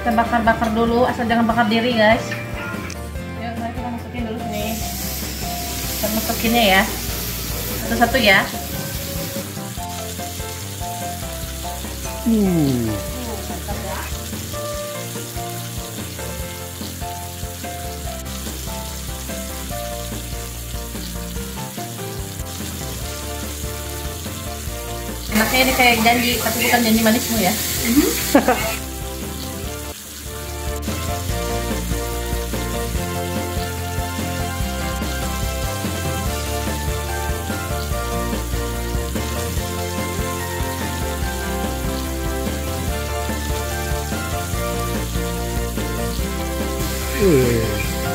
kita bakar-bakar dulu asal jangan bakar diri guys. Yuk mari kita masukin dulu sini. Kita masukinnya ya. Satu-satu ya. Uh. enaknya ini kayak janji tapi bukan janji manismu ya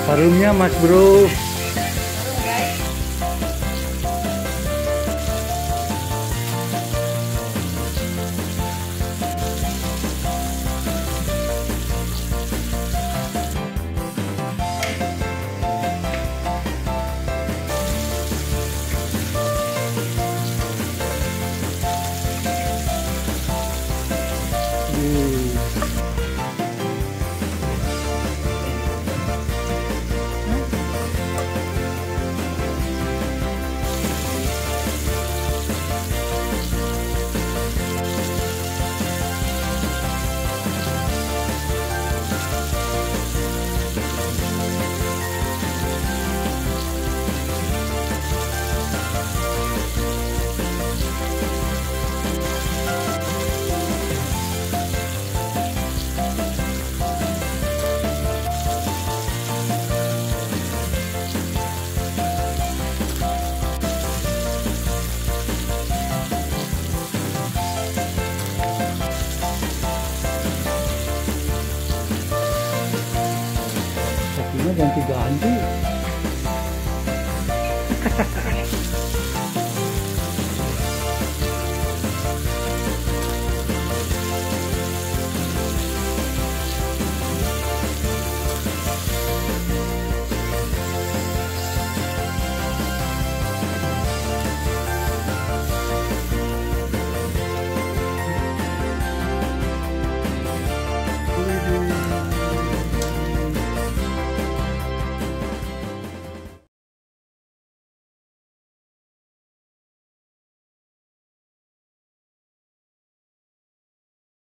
Harumnya Mas Bro. Uh. Ganti-ganti.